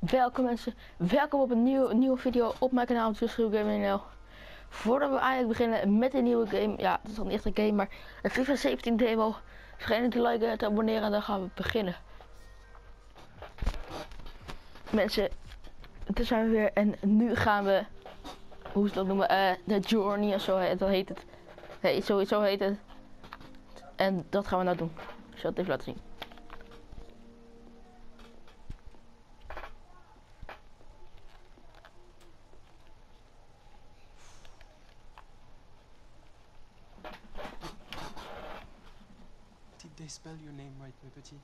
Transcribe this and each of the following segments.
Welkom mensen, welkom op een nieuwe, nieuwe video op mijn kanaal Gaming.nl Voordat we eigenlijk beginnen met een nieuwe game, ja het is al een echte game, maar een FIFA 17 demo. Vergeet niet te liken, te abonneren en dan gaan we beginnen. Mensen, daar zijn we weer en nu gaan we, hoe ze dat noemen, de Journey of zo heet, dat heet het. Nee, sowieso heet het. En dat gaan we nou doen, ik zal het even laten zien spell your name right, my petit?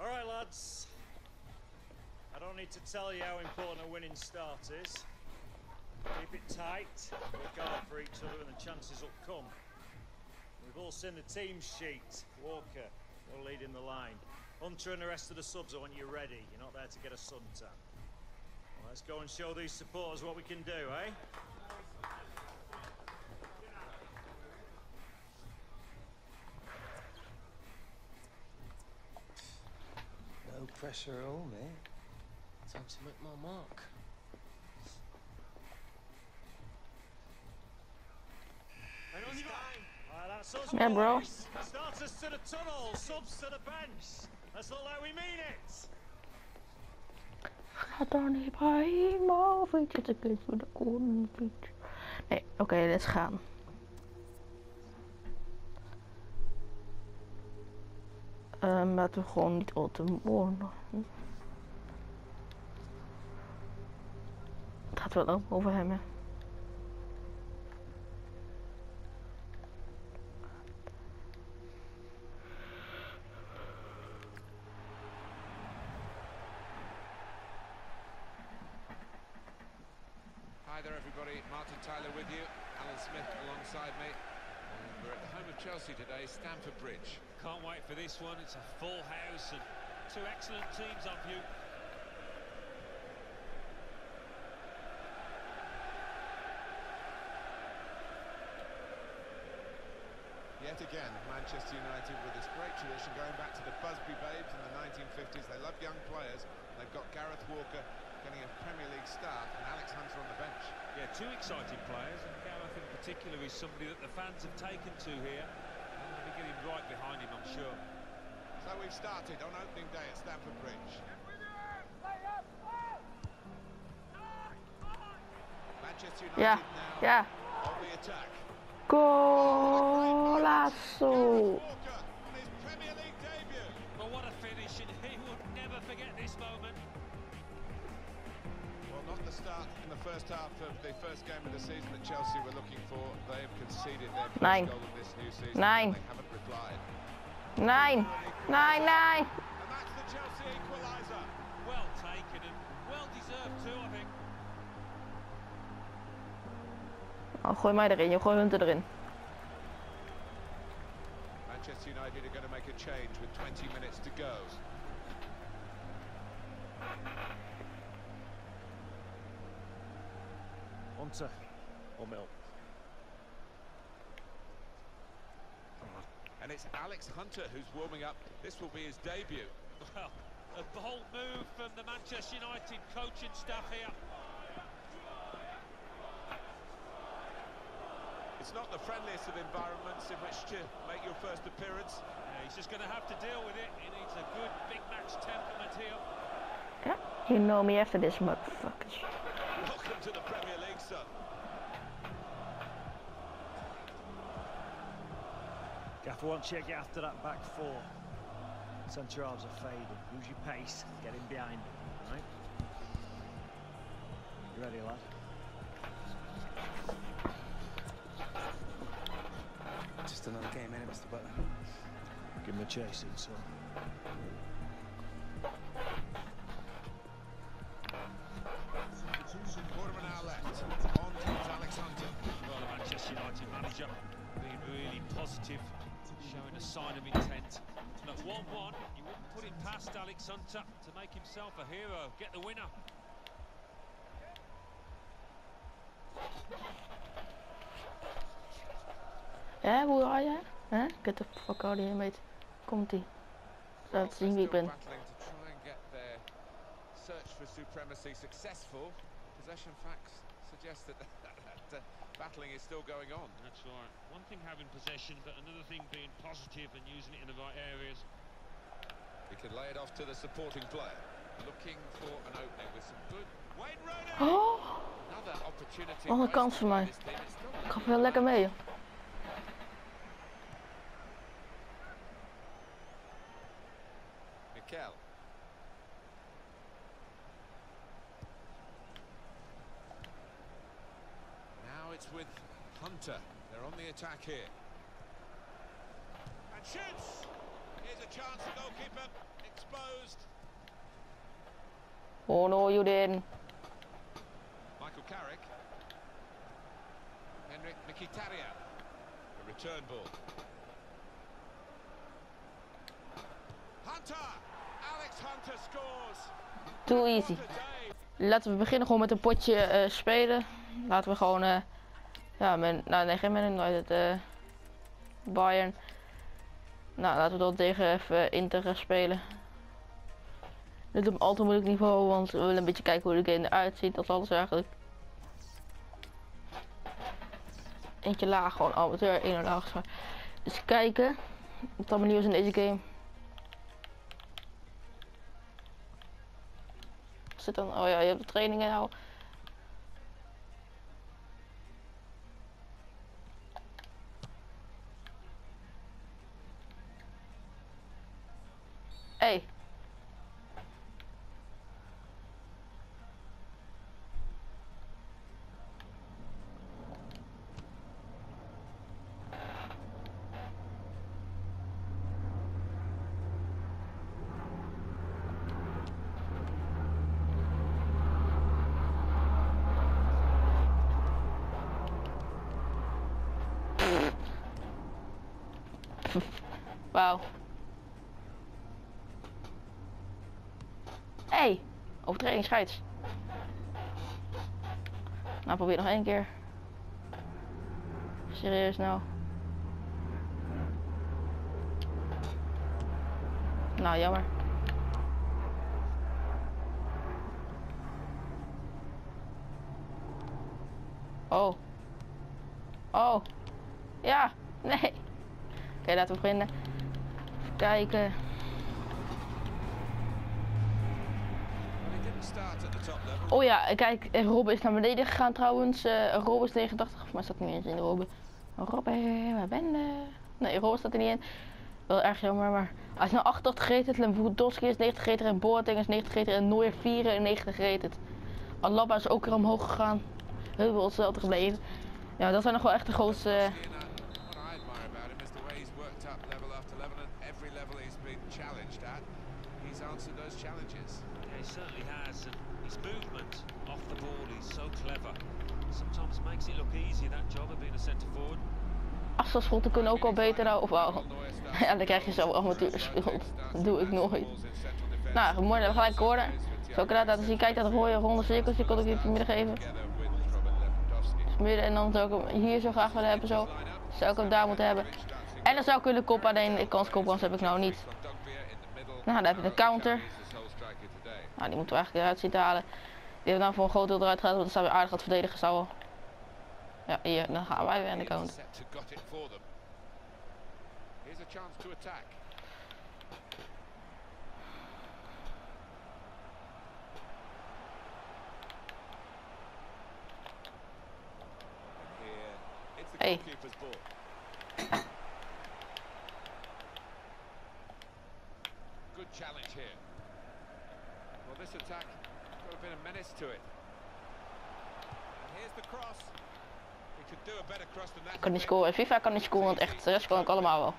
All right, lads. I don't need to tell you how important a winning start is. Keep it tight, look out for each other, and the chances will come. We've all seen the team sheet. Walker, you're leading the line. Hunter and the rest of the subs, I want you ready. You're not there to get a suntan. Well, let's go and show these supporters what we can do, eh? No pressure at all, mate. Time to make my mark. Yeah, bro. to the tunnel, subs to the bench. Let's look like we mean it. Gaat er niet bij voor de Nee, oké, let's gaan. Um, laten we gewoon niet al te moorden. Het gaat wel ook over hem, hè. Hi there, everybody. Martin Tyler with you. Alan Smith alongside me. And we're at the home of Chelsea today, Stamford Bridge. Can't wait for this one. It's a full house and two excellent teams up you. Yet again, Manchester United with this great tradition going back to the Busby Babes in the 1950s. They love young players. They've got Gareth Walker getting a Premier League start and Alex Hunter on the bench. Yeah, two exciting players, and Gareth in particular is somebody that the fans have taken to here. And they'll be getting right behind him, I'm sure. So we've started on opening day at Stamford Bridge. Manchester United Ja, now ja. on the attack. Golazo. Walker on his Premier League debut. But what a finish, and he would never forget this moment. Well, not the start in the first half of the first game of the season that Chelsea were looking for. They have conceded their first Nine. goal of this new season. Nine. They haven't replied. Nine. Nine, nine. And that's the Chelsea equaliser. Well taken and well deserved too, I think. Oh, gooi mij erin, je gooi Hunter erin. Manchester United are going to make a change with 20 minutes to go. Hunter or Mill. And it's Alex Hunter who's warming up. This will be his debut. Well, a bold move from the Manchester United coaching staff here. It's not the friendliest of environments in which to make your first appearance. Yeah, he's just going to have to deal with it. He needs a good big match temperament here. Ja, you know me after this, motherfuckers. Welcome to the Premier League, son. Gaffer wants you to get after that back four. Centre halves are fading. Use your pace. Get in behind. him, All right. You ready, lad? Just another game, anyway, it, Mr. Butler? Give him a chase, son. Substitution, uh, quarter of an hour left. On to Alex Well, the Manchester United manager being really positive, showing a sign of intent. And at 1-1, you wouldn't put it past Alex Hunter to make himself a hero, get the winner. Ja, hoe ga je? Hè? Get the fuck out of here, mate. Komt-ie. Laat zien wie ik ben. Search for supremacy successful. Possession facts suggest that that uh, battling is still going on. That's right. One thing having possession, but another thing being positive and using it in the right areas. He can lay it off to the supporting player. Looking for an opening with some good Wayne Rooney! Oh, another opportunity. Wat een kans voor mij. ik ga wel lekker mee. joh. Mikel. Now it's with Hunter. They're on the attack here. And shoots! Here's a chance, the goalkeeper exposed. Oh no, you didn't. Michael Carrick. Henrik Mkhitaryan. A return ball. Hunter! Alex Hunter scores! Too easy. Laten we beginnen gewoon met een potje eh, spelen. Laten we gewoon, eh ja, met, nou nee, geen Man United, eh Bayern. Nou, laten we dan tegen even Inter spelen. Dit op een al te moeilijk niveau, want we willen een beetje kijken hoe de game eruit ziet. Dat is alles eigenlijk. Eentje laag, gewoon amateur, één laag. Dus kijken wat allemaal nieuw is in deze game. Zit dan, oh ja, je hebt de trainingen nou. Hey. Wauw. Hey, overtreding scheids. Nou, probeer nog één keer. Serieus nou. Nou, jammer. Oh. Oh. Ja. Nee. Oké, laten we beginnen. Kijken. Oh ja, kijk, eh, Robben is naar beneden gegaan trouwens. Eh Robben is 89, maar staat niet eens in Robben. Robben, waar ben je? Nee, Robben staat er niet in. Wel erg jammer, maar hij is nou 88 gerated. Lewandowski is 90 gerated en Boateng is 90 gerated en Neuer 94 gerated. Alaba is ook weer omhoog gegaan. Heel veel hetzelfde gebleven. Ja, dat zijn nog wel echt de grootste... eh, Skinner, what I admire about him is the way he's worked up level after level, and every level he's been challenged at, he's answered those challenges. Yeah, he certainly has. And his movement off the ball, he's so clever. Sometimes makes it look easy, that job of being a centre forward. Afstandsschotten kunnen ook al beter nou. Of wel. Ja, dan krijg je zo amateur schuld. Dat doe ik nooit. Nou, mooi dat we gelijk horen. Zo kan ik dat zien. Kijk dat rode ronde cirkeltje kon ik je midden geven. Midden en dan zou ik hem hier zo graag willen hebben. Zo. Zou ik hem daar moeten hebben. En dan zou ik willen koppen. Alleen de kans koppen heb ik nou niet. Nou, dan heb je de counter. Nou, die moeten we eigenlijk eruit zien te halen. Die hebben nou voor een groot deel eruit gehaald. Want dan zou weer aardig wat verdedigen. Zou. Ja, hier. Dan gaan wij weer aan de counter. To got it. Here's a chance to attack. And here, it's the Hey. Good challenge here. Well, this attack got a bit of menace to it. And here's the cross. Ik kan niet scoren. FIFA kan niet scoren. Want echt, de rest kan ik allemaal wel.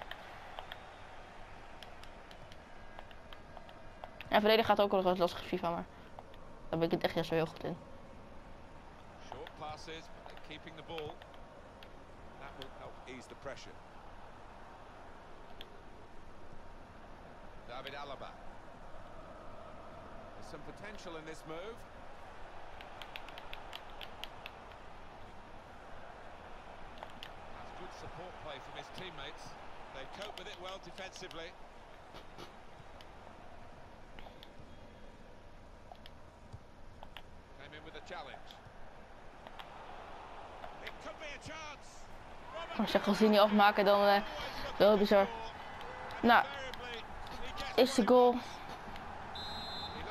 En verdedigen gaat ook wel nog wat lastig FIFA. Maar daar ben ik het echt niet zo heel goed in. Short passes, keeping the ball. That will help ease the pressure. David Alaba. some potential in this move. Support play from his teammates. They cope with it well defensively. Came in with a challenge. It could be a chance. Als je niet afmaken, dan eh wel bizar. Nou, is de goal.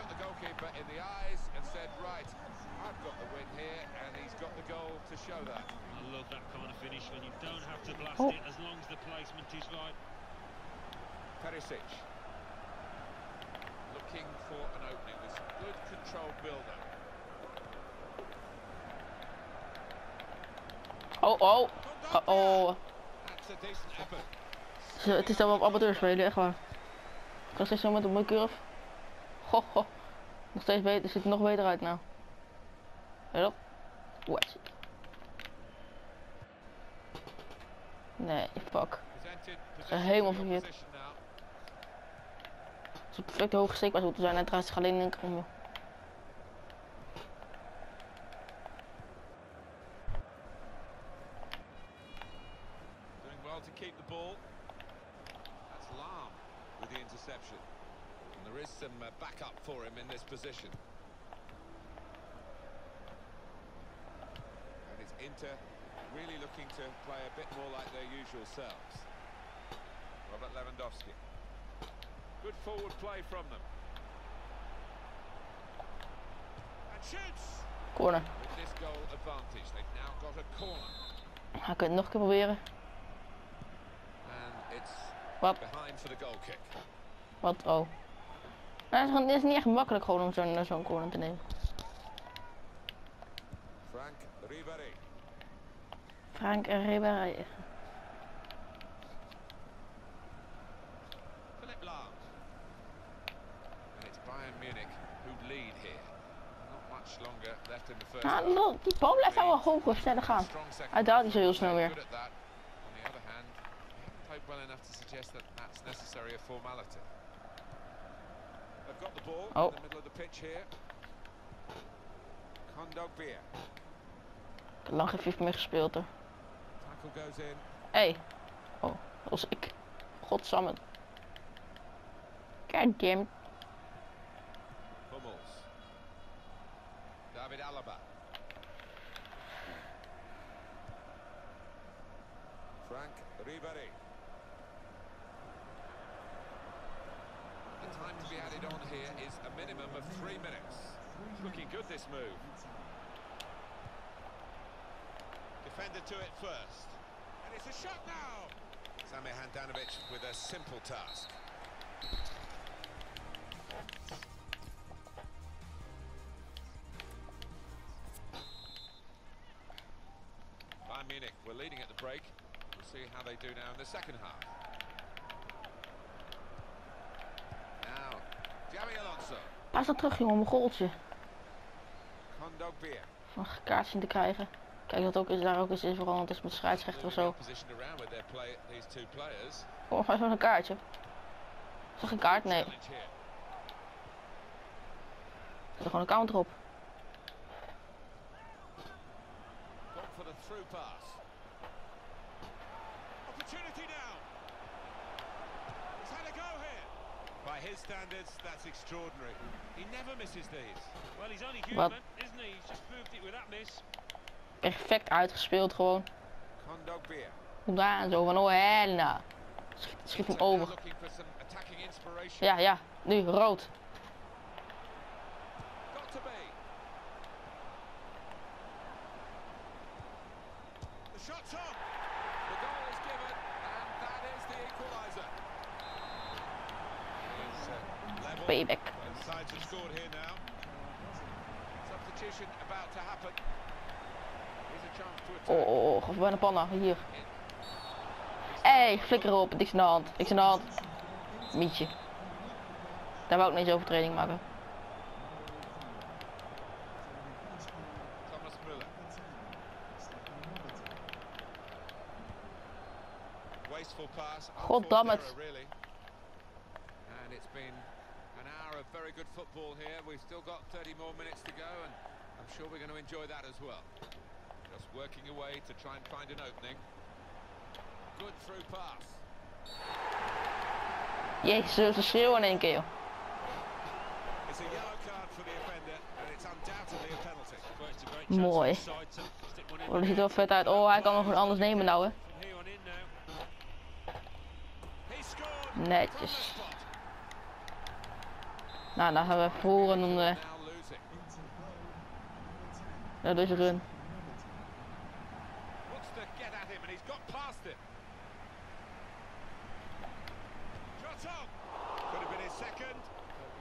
The goalkeeper in the eyes and said, right, I've got the win here, and he's got the goal to show that. Finish when you don't have to blast Oh. it as long as the placement is right. Perisic. Looking for an opening with some good control build-up. Oh, oh. Oh, oh. That's a decent effort. Zo, Het is dan wel op amateur spelen, echt waar. Ik ga steeds zo met een mooie curve. Ho, ho. Nog steeds beter, ziet er nog beter uit nou. Weet je dat? Nee, fuck. Presented helemaal verkeerd. Het zou perfect hoog steekbaar moeten zijn en draait zich alleen in één keer om, joh. Doing well to keep the ball. That's Lam with the interception. And there is some uh, backup for him in this position. And it's Inter really looking to play a bit more like their usual selves. Robert Lewandowski. Good forward play from them. And shoots! Corner. With this goal advantage, they've now got a corner. Ga ik het nog een keer proberen? And it's Wat? behind for the goal kick. Wat? Oh. Nou, het, is is niet echt makkelijk gewoon om zo'n zo'n corner te nemen. Frank Ribéry. Frank Ribéry. Philip Lahm. And it's Bayern Munich who lead here. Not much longer left in the first Nou, no, die bal blijft wel hoger sneller gaan. Hij daalt niet zo heel snel weer. well enough to suggest that that's necessary a formality. They've got the ball Oh. in the middle of the pitch here. Kondogbia. Ik heb lang geen FIFA meer gespeeld hoor. Tackle goes in. Hé. Hey. Oh, dat was ik. Godsamme. Goddamn. Hummels. David Alaba. Frank Ribéry. The time to be added on here is a minimum of three minutes. Looking good this move. Defender to it first. And it's a shot now. Samir Handanovic with a simple task. Bayern Munich were leading at the break. We'll see how they do now in the second half. Now, Javi Alonso, Pas dan terug jongen, mijn goaltje. Van kaart zien te krijgen. Kijk dat ook is daar ook eens is het is met scheidsrechter of zo. Two players. Oh, maar zo'n kaartje. Is dat een kaart? Nee. Zet er gewoon een counter op. Gone for the through pass. Opportunity now. He's had a go here. By his standards, that's extraordinary. He never misses these. Well, he's only Wat? human, isn't he? He's just proved it with that miss. Perfect uitgespeeld gewoon. Kom daar en zo van, oh hé, nou. Schiet, schiet hem over. Ja, ja. Nu, rood. Payback. Both sides have scored here now. Substitution about to happen. Here's a chance to attack. Oh, oh, oh. Gaf bijna panna. Hier. Hé, hey, flikker op. Niks aan de hand. Niks aan de hand. Mietje. Daar wou ik niet eens overtreding maken. Goddammit. And it's been an hour of of very good football here. We've still got 30 more minutes to go, and I'm sure we're going to enjoy that as well. Working away to try and find an opening. Good through pass. Jezus, ze schreeuwen in één keer. joh. It's a yellow card for the offender, and it's undoubtedly a penalty. Mooi. Oh, dat ziet er wel vet uit. Oh, hij kan nog wat anders nemen nou, hè. Netjes. Nou, dan gaan we voor en dan, dan doe je run. Looks to get at him, and he's got past it. Shot on. Could have been his second. but the goalkeeper has at least nullified this particular attempt. Oh, you fancied the striker there, didn't Ja, rood grafleier. By Mats Hummels. Mats Hummels is going to be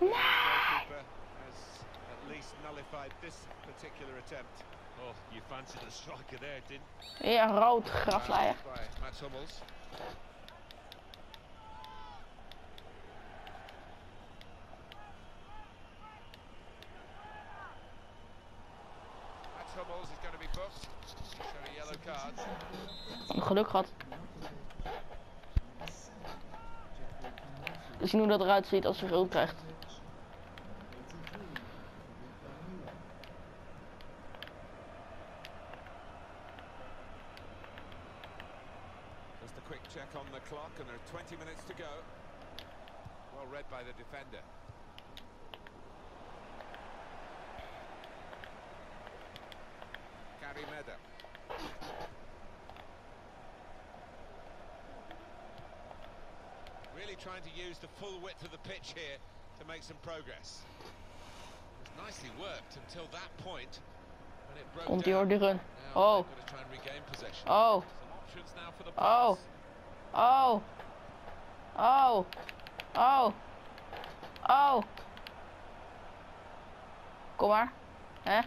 booked. Show a yellow card. Geluk gehad. We zien hoe dat eruit ziet als hij rood krijgt. Just a quick check on the clock, and there are 20 minutes to go. Well read by the defender. Gary Meda. Really trying to use the full width of the pitch here to make some progress. It was nicely worked until that point when it broke Komt hij down. hoor, die run. Now Oh, they've got to try and regain possession. oh, Some options now for the oh, pass. oh, oh, oh, oh. Kom maar. Hè?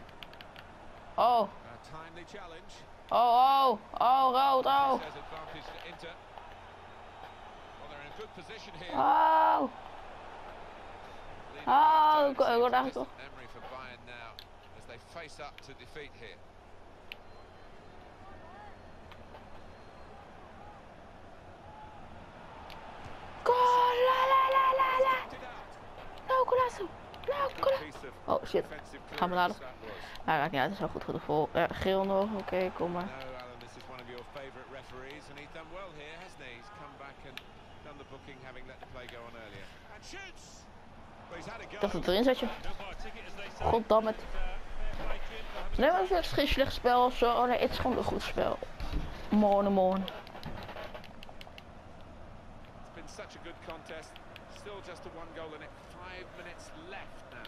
Oh, A timely challenge. oh, oh, oh, rood, oh, Says advantage to Inter. Well, they're in a good position here. Oh. Oh, ik- word eigenlijk as they face up to defeat here. Goal, la, la, la, la, la. Out. Nou, Oh, shit. Gaan we laden? Nou, raakt niet uit, is wel goed goed vol. Ja, geel nog, oké, kom maar. No, Alan, this is one of your favourite referees, and he's done well here, hasn't he? He's come back and done the booking, having let the play go on earlier. And shoots! Well, he's had a Ik go. dacht het erin zet je. Don't buy a ticket, as they say. Goddammit. And, uh, play, having Nee, maar het is geen slecht spel of zo. Oh, nee, het is gewoon een goed spel. Morgen, morgen. It's been such a good contest. Still just a one goal in it. Five minutes left now.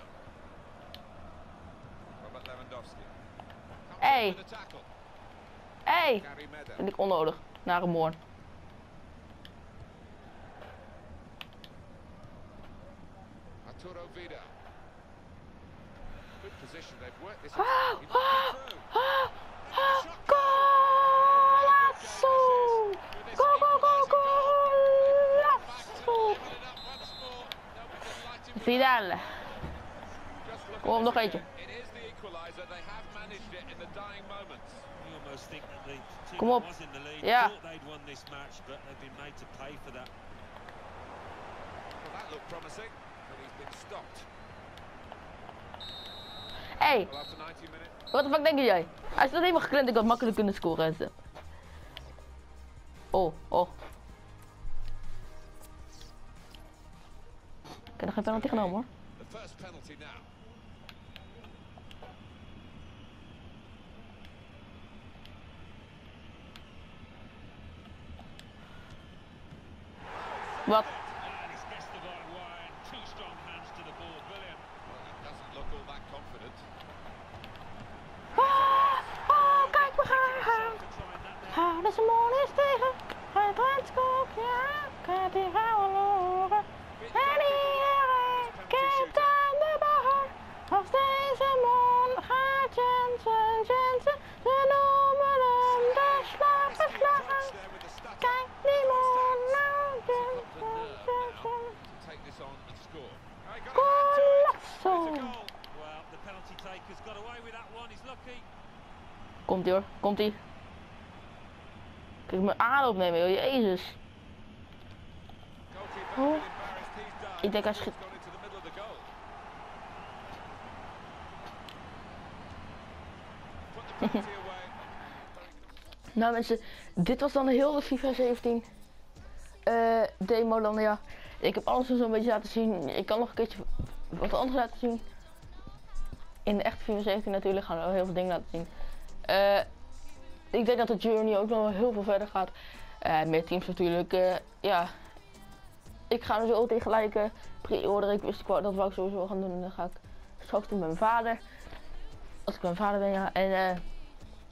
Robert Lewandowski. Hey. hey, vind ik onnodig. Naar een morgen. Arturo Vida. Good position. They've worked this. Ah, He might ah, be through. ah, ah, Shot golazo! Go, go, go, golazo! Vidal. Kom op, nog eentje. It is the equaliser. They have managed it in the dying moments. You almost think that the team Kom that op. was in the lead Ja. thought they'd won this match, but they've been made to pay for that. Well, that looked promising, hey, Well, after 90 minutes. wat de fuck denk jij? Hij staat helemaal geklemd, ik had makkelijk kunnen scoren. en zo. Oh, oh. Ik heb nog geen penalty genomen hoor. Wat? And he's guessed the right way and two strong hands to the ball. Brilliant. Well, he doesn't look all that confident. Ah, oh, kijk, we gaan. To try and Houden ze eens tegen. Het rendskoopje. Gaat die gaan we lopen. En iedereen kijkt aan de bar. Als deze mond gaat Jensen, Jensen. Ze noemen hem de stutter. Kijk die mond nou, Jensen, Jensen. lucky. Komt ie hoor, komt ie mijn aanloop nemen, joh. Jezus. Oh. Ik denk hij schiet... nou mensen, dit was dan de hele FIFA 17 uh, eh, demo dan, ja. Ik heb alles zo'n beetje laten zien. Ik kan nog een keertje wat anders laten zien. In de echte FIFA 17 natuurlijk gaan we heel veel dingen laten zien. Eh ik denk dat de journey ook nog heel veel verder gaat. Eh, meer teams natuurlijk. eh, ja, ik ga er zo tegen lijken. Pre-order, ik wist ik wou, dat wou ik sowieso gaan doen. En dan ga ik straks doen met mijn vader. Als ik mijn vader ben, ja. En eh,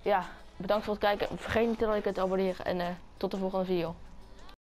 ja, bedankt voor het kijken. Vergeet niet te liken en te abonneren. En eh, tot de volgende video.